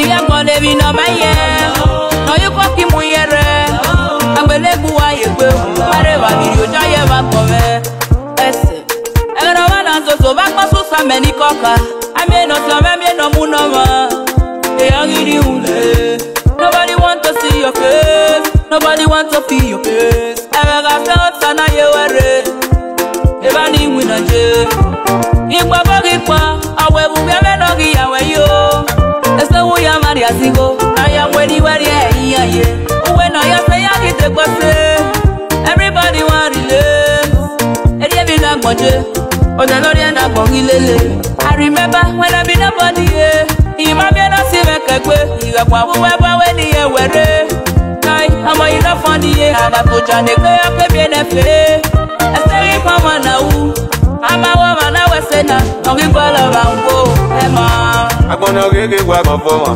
ihe mkpọrọ ebi n'ọba ihe n'ọyụkọ ka ịmụ nyere agbelegbu waya egbe mara bagiri ụjọ ya ebe akpọbe ese egere ọba na nsoso ọba kpọsụ same n'ike ọka amị nọsi ọma amị nọ mụ n'ọma ịya ngiri ule nobody want to see your face nobody want to feel your face ebe ga-afịa ọta anaghị ewere ebe a na-inwe je ịkpa bọgị kpa ọwa ebube I am ready, ready, yeah, yeah, yeah. When I say I ya the gbase everybody wan relate eri ebi I gbọnje ọjà lórí ẹna gbọngi lele I remember when I be nobody ye ìyìnbá bí ẹná sí mẹkẹ pé ìgbàgbọ́ àwùwẹ báwẹ nìyẹn wẹrẹ kai ọmọ yìí lọ fọn nìyẹn àbàtòjà I'm a ẹnẹfẹ ẹsẹ rí pọmọ náà wù àmàwọ màná wẹsẹ náà ọ̀gbìn gbọ́ lọ́ba gbọ́n náà gègé wà mọ̀ fọ́ wọn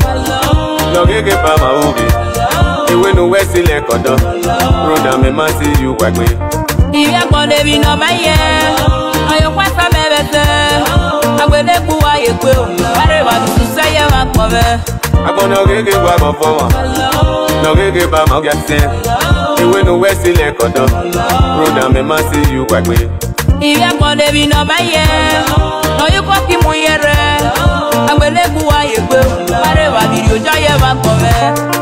náà gègé bá mà òbí ìwé nu wẹ́ sílẹ̀ kọ̀dọ̀ ròdà mi má sí yù wàgbé. ìyá kan débi nà má yẹ ọyọ pátá mẹrẹsẹ agbẹdẹkù wa yẹ pé o wàrẹ wà tutù sẹyẹ wà pọ bẹ. agbọ́nà gègé wà mọ̀ fọ́ wọn náà gègé bá mà gbà sẹ́ ìwé nu wẹ́ sílẹ̀ kọ̀dọ̀ ròdà mi má sí yù wàgbé. ìyá kan débi nà má yẹ ọyọ kọ́ kí mo yẹ rẹ. never cover.